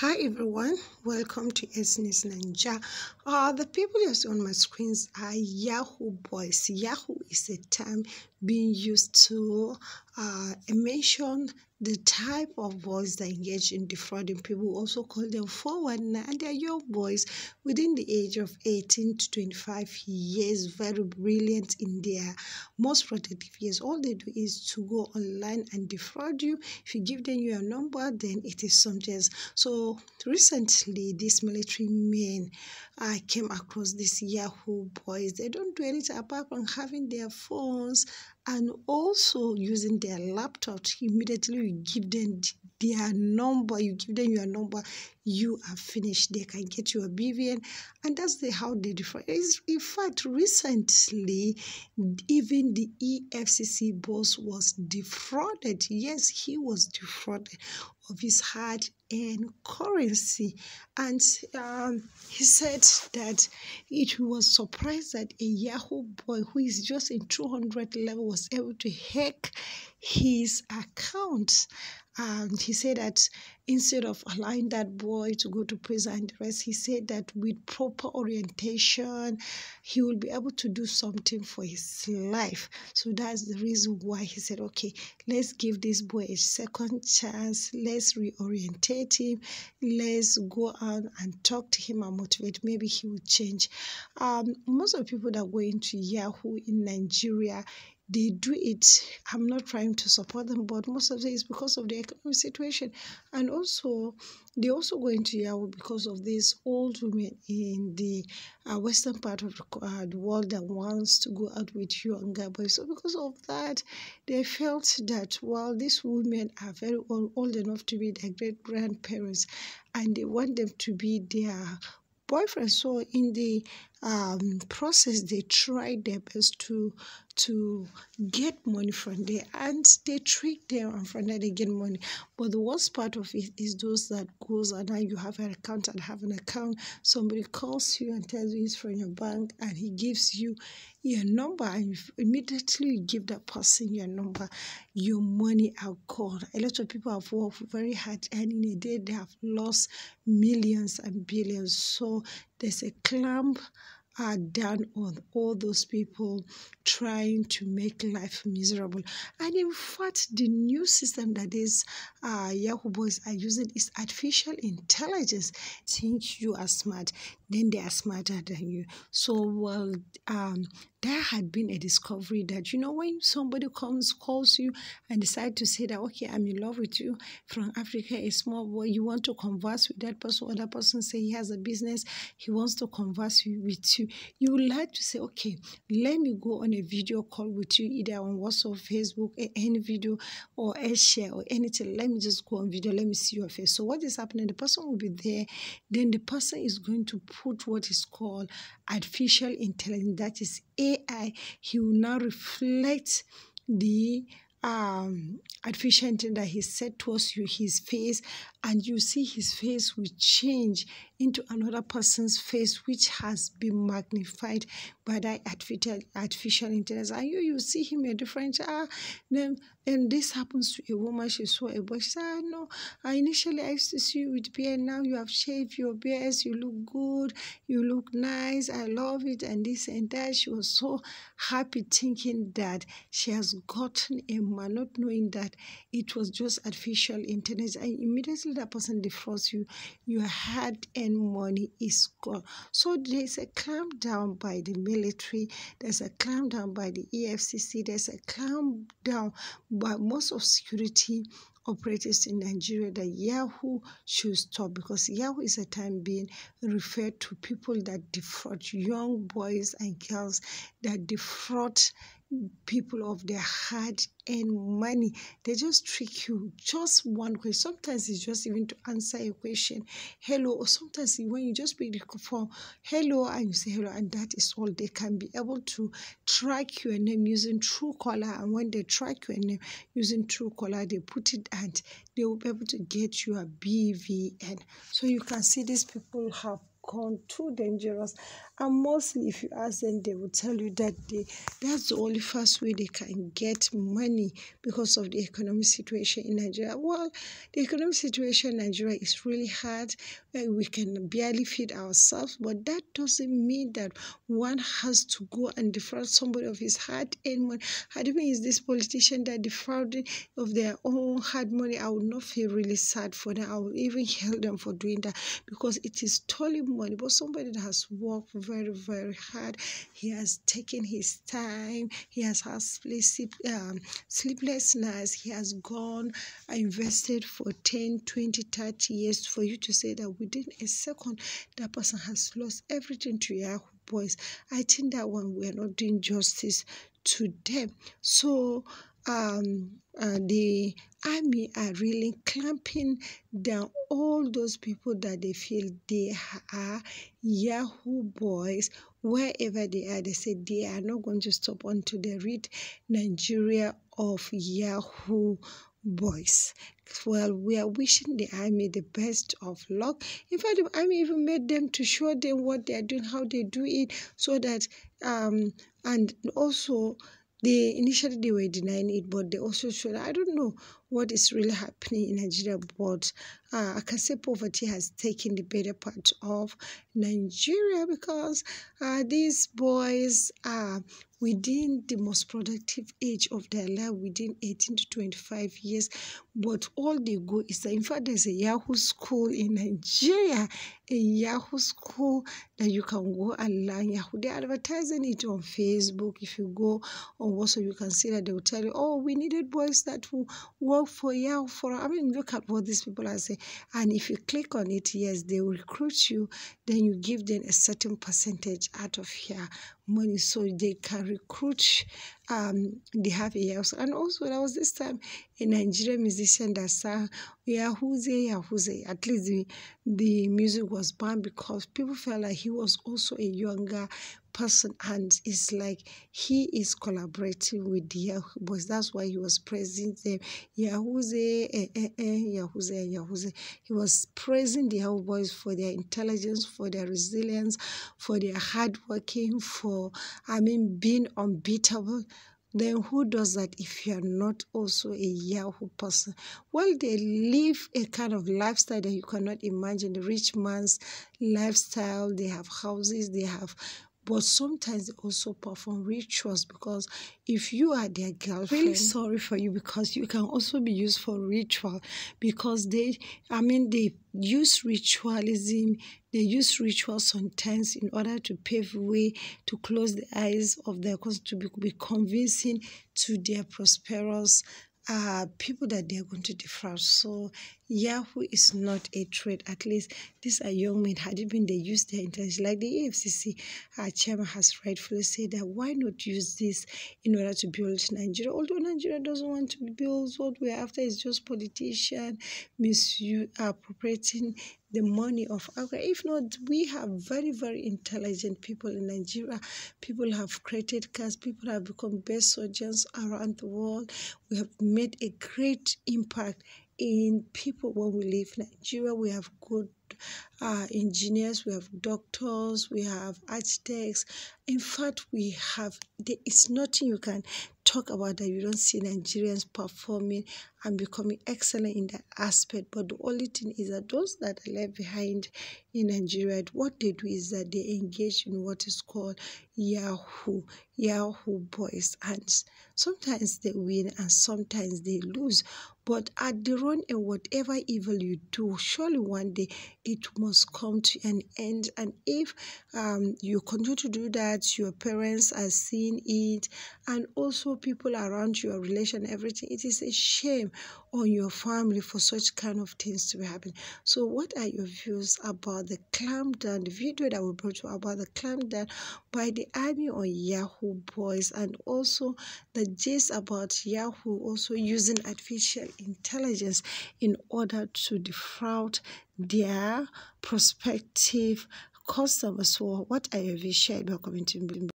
Hi everyone, welcome to SNS Naija. Uh, the people you see on my screens are Yahoo boys. Yahoo is a term being used to uh, mention the type of boys that engage in defrauding people. also call them 419 and they're young boys within the age of 18 to 25 years, very brilliant in their most productive years. All they do is to go online and defraud you. If you give them your number, then it is something So recently, these military men I came across these Yahoo boys. They don't do anything apart from having their phones and also using their laptops. Immediately, you give them their number, you give them your number, you are finished. They can get your BVN, and that's the how they differ. In fact, recently, even the EFCC boss was defrauded. Yes, he was defrauded of his hard earned currency, and um, he said that it was surprised that a Yahoo boy who is just in 200 level was able to hack his account and he said that instead of allowing that boy to go to prison and the rest, he said that with proper orientation, he will be able to do something for his life. So that's the reason why he said, okay, let's give this boy a second chance. Let's reorientate him. Let's go out and talk to him and motivate. Maybe he will change. Um, most of the people that go into Yahoo in Nigeria, they do it. I'm not trying to support them, but most of it is because of the economic situation. And also, they also go into Yahoo because of these old women in the uh, western part of the, uh, the world that wants to go out with younger boys. So because of that, they felt that while these women are very old, old enough to be their great grandparents, and they want them to be their boyfriend. So in the um, process, they try their best to to get money from there, and they trick them, and from there they get money. But the worst part of it is those that goes and now you have an account and have an account. Somebody calls you and tells you it's from your bank, and he gives you your number, and immediately you give that person your number, your money are gone. A lot of people have worked very hard, and in a day they have lost millions and billions. So there's a clamp are done on all those people trying to make life miserable. And in fact, the new system that is uh, Yahoo Boys are using is artificial intelligence. Think you are smart, then they are smarter than you. So, well, um, there had been a discovery that you know when somebody comes calls you and decide to say that okay i'm in love with you from africa a small boy you want to converse with that person or that person say he has a business he wants to converse with you you would like to say okay let me go on a video call with you either on whatsapp facebook any video or a share or anything. Let me just go on video let me see your face. So what is happening the person will be there then the person is going to put what is called artificial intelligence that is AI, he will now reflect the um, that he set towards you, his face, and you see his face will change into another person's face, which has been magnified by that artificial, artificial intelligence. And you, you see him a different, ah, then, and this happens to a woman, she saw a boy, she said, ah, no, I initially I used to see you with beard, now you have shaved your beard, you look good, you look nice, I love it, and this and that. She was so happy thinking that she has gotten a man, not knowing that it was just artificial intelligence. And immediately that person defrauds you, your hard earned money is gone. So there's a clamp down by the military, there's a clamp down by the EFCC, there's a clamp down by most of security operators in Nigeria that Yahoo should stop because Yahoo is a time being referred to people that defraud young boys and girls that defraud people of their hard earned money. They just trick you. Just one question. Sometimes it's just even to answer a question, hello, or sometimes when you just the phone, hello, and you say hello, and that is all. They can be able to track your name using Truecaller, and when they track your name using Truecaller, they put it and they will be able to get your BVN. So you can see these people have gone too dangerous. And mostly, if you ask them, they will tell you that they that's the only fast way they can get money because of the economic situation in Nigeria. Well, the economic situation in Nigeria is really hard. We can barely feed ourselves, but that doesn't mean that one has to go and defraud somebody of his hard-earned money. Had even is this politician that defrauded of their own hard money, I would not feel really sad for them. I would even hail them for doing that because it is stolen money. But somebody that has worked very, very hard, he has taken his time, he has had sleep, um, sleepless nights, he has gone, invested for 10, 20, 30 years for you to say that within a second, that person has lost everything to Yahoo boys. I think that one we are not doing justice to them. So um, uh, the army are really clamping down all those people that they feel they are Yahoo boys wherever they are. They say they are not going to stop until they rid Nigeria of Yahoo boys. Well, we are wishing the army the best of luck. In fact, the army even made them to show them what they are doing, how they do it, so that um and also they initially they were denying it, but they also showed I don't know what is really happening in Nigeria, but uh, I can say poverty has taken the better part of Nigeria because uh, these boys are within the most productive age of their life, within 18 to 25 years. But all they go is that, in fact, there's a Yahoo school in Nigeria, a Yahoo school that you can go and learn Yahoo. They're advertising it on Facebook. If you go on WhatsApp, you can see that they will tell you, oh, we needed boys that will work for Yahoo. For I mean, look at what these people are saying. And if you click on it, yes, they will recruit you. Then you give them a certain percentage out of your money so they can recruit um they have a and also there was this time a Nigerian musician that sang Yahooze Yahooze at least the the music was banned because people felt like he was also a younger person and it's like he is collaborating with the Yahoo boys. That's why he was praising them. Yahooze, eh, eh, eh. He was praising the Yahoo boys for their intelligence, for their resilience, for their hard working, for I mean being unbeatable then who does that if you are not also a Yahoo person? Well, they live a kind of lifestyle that you cannot imagine. The rich man's lifestyle, they have houses, they have but sometimes they also perform rituals because if you are their girlfriend, really sorry for you because you can also be used for ritual because they, I mean, they use ritualism, they use rituals sometimes in order to pave way to close the eyes of their to be, be convincing to their prosperous uh, people that they're going to defraud. So Yahoo is not a trade. At least these are young men. Had it been they use their intelligence, like the EFCC our chairman has rightfully said that why not use this in order to build Nigeria? Although Nigeria doesn't want to be built, what we're after is just politicians misappropriating the money of Africa. If not, we have very, very intelligent people in Nigeria. People have created cars, people have become best surgeons around the world. We have made a great impact in people when we leave Nigeria. We have good uh, engineers, we have doctors, we have architects. In fact, we have, there is nothing you can talk about that you don't see Nigerians performing and becoming excellent in that aspect. But the only thing is that those that are left behind in Nigeria, what they do is that they engage in what is called Yahoo, Yahoo boys. And sometimes they win and sometimes they lose. But at the run and whatever evil you do, surely one day it must come to an end. And if um, you continue to do that, your parents are seeing it, and also people around your relation, everything, it is a shame on your family for such kind of things to be happening. So, what are your views about the clampdown, the video that we brought you about the clampdown by the army on Yahoo boys, and also the gist about Yahoo also using artificial intelligence in order to defraud their prospective customers. So, what are your views? Share commenting below.